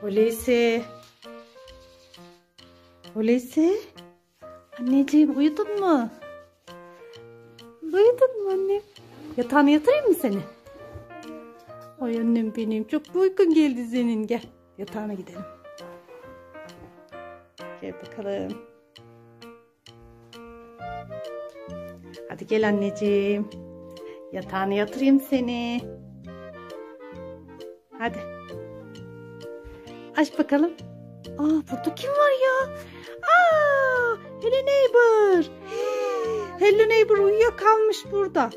Hulusi. Hulusi. Anneciğim uyudun mu? Uyudun mu annem? Yatağına yatırayım mı seni? Ay annem benim çok uykun geldi senin. Gel yatağına gidelim. Gel bakalım. Hadi gel anneciğim. Yatağına yatırayım seni. Hadi. Aç bakalım. Aa burada kim var ya? Aa Hello Neighbor. Hello Neighbor uyuyakalmış burada.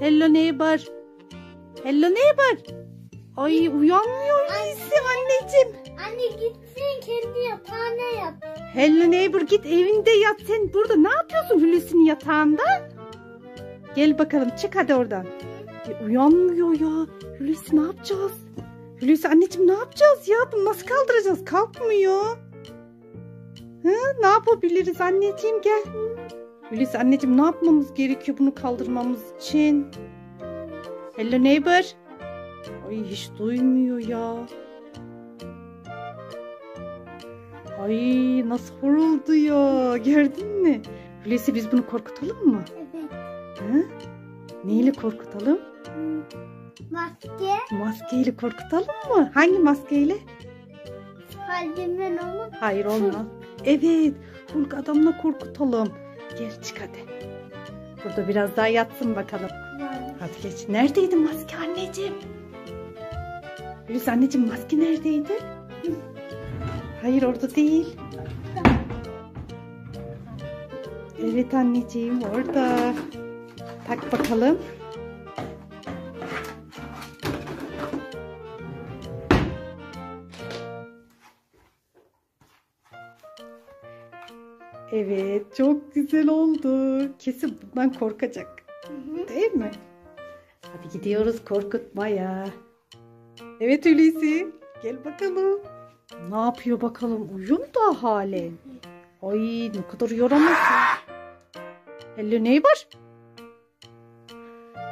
Hello Neighbor. Hello Neighbor. Ay uyanmıyor Hulusi anneciğim. Anne gitsin kendi yatağına yat. Hello Neighbor git evinde yat sen burada ne yapıyorsun Hulusi'nin yatağında? Gel bakalım çık hadi oradan. E, uyanmıyor ya. Hulusi ne yapacağız? Hulusi anneciğim ne yapacağız ya? Bunu nasıl kaldıracağız? Kalkmıyor. Hı, ne yapabiliriz anneciğim gel. Hulusi anneciğim ne yapmamız gerekiyor bunu kaldırmamız için? Hello neighbor. Ay hiç duymuyor ya. Ay nasıl horulduyor. Gördün mü? Hulusi biz bunu korkutalım mı? Evet. Hı? Neyle korkutalım? Maske. Maskeyle korkutalım mı? Hangi maskeyle? Spiderman olur. Hayır olmaz. Evet. Hulk adamla korkutalım. Gel çık hadi. Burada biraz daha yatsın bakalım. Hadi geç. Neredeydi maske anneciğim? Hulusi anneciğim maske neredeydi? Hayır orada değil. Evet anneciğim orada. Tak bakalım. Evet çok güzel oldu. Kesin bundan korkacak. Değil mi? Hadi gidiyoruz korkutmaya. Evet Hulusi. Gel bakalım. Ne yapıyor bakalım? Uyuyor mu daha halen? Ay ne kadar yaramaz. Hello neighbor.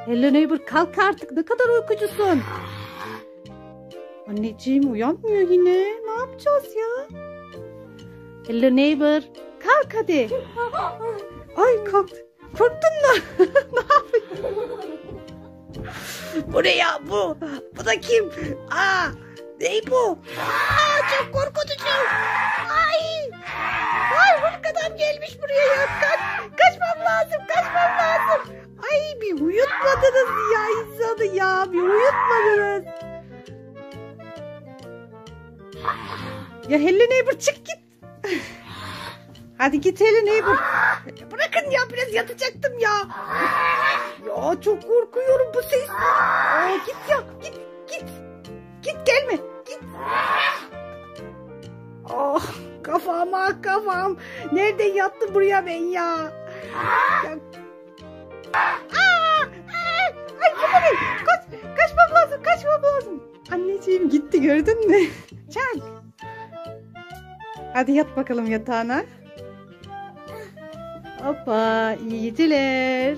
Hello neighbor kalk artık. Ne kadar uykucusun. Anneciğim uyanmıyor yine. Ne yapacağız ya? Hello neighbor. Kalk hadi. Ay kalktı. Korktun mu? ne yapıyorsun? Bu ne ya bu? Bu da kim? Aa, ne bu? Aa, çok korkutucu. Ay. Ay Hulk adam gelmiş buraya ya. Kaç, kaçmam lazım, kaçmam lazım. Ay bir uyutmadınız ya insanı ya. Bir uyutmadınız. Ya Hello Neighbor çık git. Hadi git Hello Neighbor. Bırakın ya biraz yatacaktım ya. Ya çok korkuyorum bu ses. Aa, git ya git git. Git gelme git. Oh kafam ah kafam. Nerede yattı buraya ben ya? ya. Aa, ay kapatın. Kaç, kaçmam lazım kaçmam lazım. Anneciğim gitti gördün mü? Çak. Hadi yat bakalım yatağına. Hoppa iyi geceler.